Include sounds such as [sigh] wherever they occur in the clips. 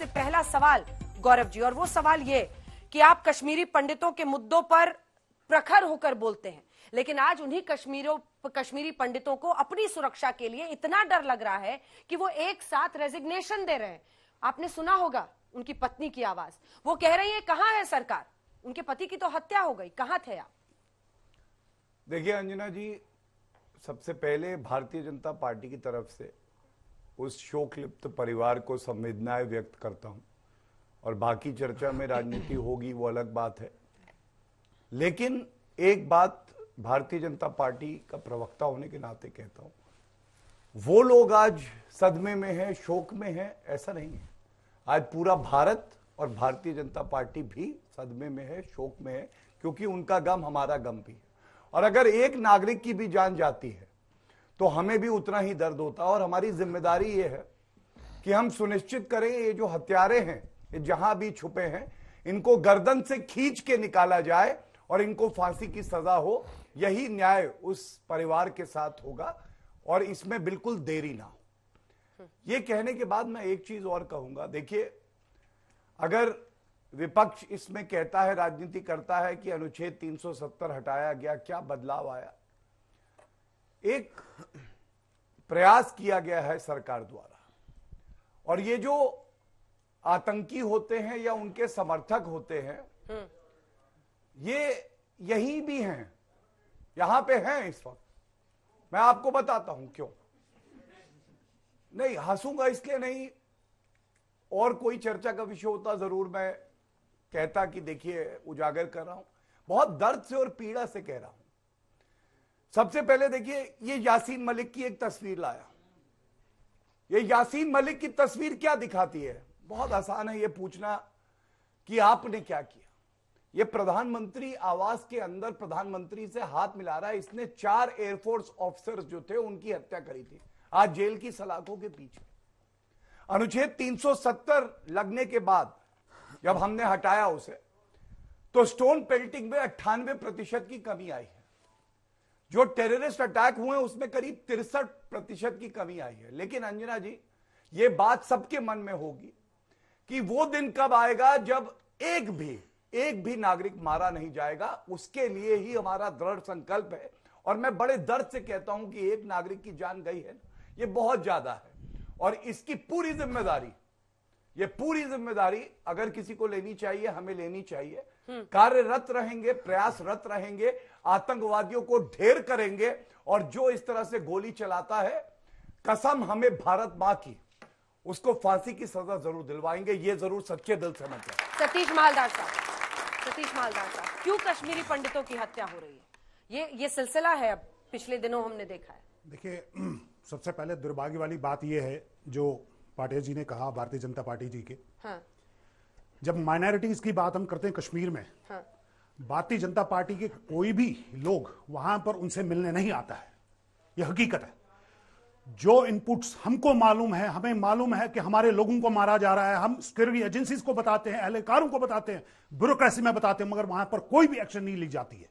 सबसे पहला सवाल, गौरव जी, और वो सवाल ये कि आप कश्मीरी पंडितों के मुद्दों पर प्रखर होकर बोलते हैं, लेकिन आज उन्हीं कश्मीरों, कश्मीरी पंडितों को अपनी सुरक्षा के लिए इतना डर लग रहा है कि वो एक साथ रेजिग्नेशन दे रहे हैं। आपने सुना होगा उनकी पत्नी की आवाज़। वो कह रही है, कहाँ है सरकार? उनके पति की तो हत्या हो गई। कहाँ थे आप? देखिए अंजना जी, सबसे पहले भारतीय जनता पार्टी की तरफ़ से उस शोकलिप्त परिवार को संवेदनाएँ व्यक्त करता हूँ। और बाकी चर्चा में राजनीति होगी, वो अलग बात है। लेकिन एक बात भारतीय जनता पार्टी का प्रवक्ता होने के नाते कहता हूँ, वो लोग आज सदमे में हैं, शोक में हैं, ऐसा नहीं है। आज पूरा भारत और भारतीय जनता पार्टी भी सदमे में है, शोक में है, क्योंकि उनका गम हमारा गम भी है। और अगर एक नागरिक की भी जान जाती है तो हमें भी उतना ही दर्द होता और हमारी ज़िम्मेदारी ये है कि हम सुनिश्चित करें ये जो हत्यारे हैं, ये जहाँ भी छुपे हैं, इनको गर्दन से खींच के निकाला जाए और इनको फांसी की सजा हो। यही न्याय उस परिवार के साथ होगा और इसमें बिल्कुल देरी ना हो। ये कहने के बाद मैं एक चीज़ और कहूँगा। देखिए, अगर विपक्ष इसमें कहता है, राजनीति करता है कि अनुच्छेद 370 हटाया गया, क्या बदलाव आया? एक प्रयास किया गया है सरकार द्वारा। और ये जो आतंकी होते हैं या उनके समर्थक होते हैं ये यही भी हैं यहाँ पे हैं इस वक्त। मैं आपको बताता हूँ क्यों। नहीं हंसूँगा इसलिए नहीं और कोई चर्चा का विषय होता ज़रूर मैं कहता कि देखिए उजागर कर रहा हूँ। बहुत दर्द से और पीड़ा से कह रहा हूँ। सबसे पहले देखिए, ये यासीन मलिक की एक तस्वीर लाया। ये यासीन मलिक की तस्वीर क्या दिखाती है? बहुत आसान है ये पूछना कि आपने क्या किया। ये प्रधानमंत्री आवास के अंदर प्रधानमंत्री से हाथ मिला रहा है। इसने चार एयरफोर्स ऑफिसर्स जो थे, उनकी हत्या करी थी। आज जेल की सलाखों के पीछे। अनुच्छेद 370 लगने के बाद जब हमने हटाया उसे तो स्टोन पेल्टिंग में अट्ठानवे प्रतिशत की कमी आई है। जो टेररिस्ट अटैक हुए उसमें करीब तिरसठ प्रतिशत की कमी आई है। लेकिन अंजना जी, ये बात सबके मन में होगी कि वो दिन कब आएगा जब एक भी एक भी नागरिक मारा नहीं जाएगा। उसके लिए ही हमारा दृढ़ संकल्प है। और मैं बड़े दर्द से कहता हूँ कि एक नागरिक की जान गई है ये बहुत ज़्यादा है। और इसकी पूरी ज़िम्मेदारी ये पूरी ज़िम्मेदारी अगर किसी को लेनी चाहिए हमें लेनी चाहिए। कार्यरत रहेंगे प्रयासरत रहेंगे आतंकवादियों को ढेर करेंगे और जो इस तरह से गोली चलाता है कसम हमें भारत माँ की उसको फांसी की सजा ज़रूर दिलवाएँगे ये ज़रूर सच्चे दिल से मैं सतीश मालदार साहब सतीश मालदार साहब क्यों कश्मीरी पंडितों की हत्या हो रही है? ये ये सिलसिला है अब पिछले दिनों हमने देखा है। देखिए [clears throat] सबसे पहले दुर्भाग्य वाली बात यह है जो पाटिल जी ने कहा भारतीय जनता पार्टी जी के। हाँ, जब माइनॉरिटीज की बात हम करते हैं कश्मीर में हाँ, भारतीय जनता पार्टी के कोई भी लोग वहाँ पर उनसे मिलने नहीं आता है। यह हकीकत है। जो इनपुट्स हमको मालूम है हमें मालूम है कि हमारे लोगों को मारा जा रहा है। हम सिक्योरिटी एजेंसीज को बताते हैं एहलकारों को बताते हैं ब्यूरोक्रेसी में बताते हैं मगर वहाँ पर कोई भी एक्शन नहीं ली जाती है।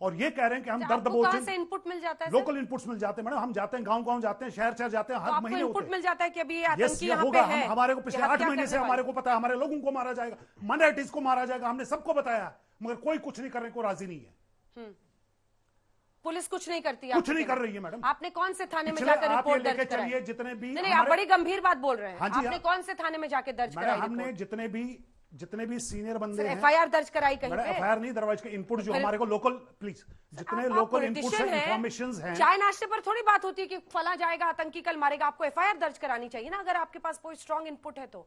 और ये कह रहे हैं कि हम दर्द आपको कहाँ से इनपुट मिल जाता है लोकल इनपुट्स मिल जाते हैं मैडम। हम जाते हैं गाँव गाँव जाते हैं शहर शहर जाते हैं तो हर आपको महीने इनपुट मिल जाता है कि अभी ये यस आतंकी होगा। हम हमारे को पिछले आठ महीने से हमारे को पता है हमारे लोगों को मारा जाएगा माइनॉरिटीज को मारा जाएगा हमने सबको बताया मगर कोई कुछ नहीं करने को राज़ी नहीं है। पुलिस कुछ नहीं करती कुछ नहीं कर रही है मैडम। आपने कौन से थाने में जाकर रिपोर्ट दर्ज कराई? चलिए जितने भी नहीं नहीं आप बड़ी गंभीर बात बोल रहे हैं। हाँ जी, आपने हाँ। कौन से थाने में जाके दर्ज कराई हमने जितने भी जितने भी सीनियर बंदे हैं एफआईआर दर्ज कराई कहीं पे। एफ़ नहीं दरवाज के इनपुट जो हमारे को लोकल प्लीज़ जितने आप- लोकल इनपुट्स politician हैं हैं, हैं। चाय नाश्ते पर थोड़ी बात होती है कि फला जाएगा आतंकी कल मारेगा आपको एफआईआर दर्ज करानी चाहिए ना अगर आपके पास कोई स्ट्रांग इनपुट है तो।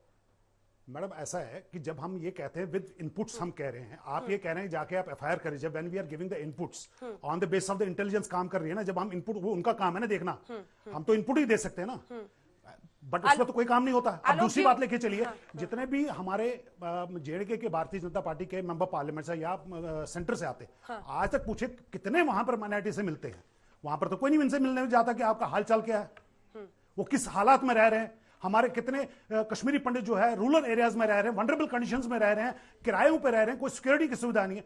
मैडम ऐसा है कि जब हम ये कहते हैं विद इनपुट्स हम कह रहे हैं आप ये कह रहे हैं जाके आप एफआईआर करिए जब when we are giving the inputs on the base of the intelligence काम कर रही है ना जब हम इनपुट वो उनका काम है ना देखना। हम तो इनपुट ही दे सकते हैं ना। बट उसमें तो कोई काम नहीं होता। अब दूसरी बात लेके चलिए। हाँ, जितने भी हमारे जेडके के भारतीय जनता पार्टी के मेंबर पार्लियामेंट से या सेंटर से आते हाँ, आज तक पूछे कितने वहाँ पर माइनॉरिटी से मिलते हैं। वहाँ पर तो कोई नहीं इनसे मिलने जाता कि आपका हालचाल क्या है। वो किस हालात में रह रहे हैं? हमारे कितने कश्मीरी पंडित जो है रूरल एरियाज़ में रह रहे हैं वनरेबल कंडीशंस में रह रहे हैं किरायों पर रह रहे हैं कोई सिक्योरिटी की सुविधा नहीं है।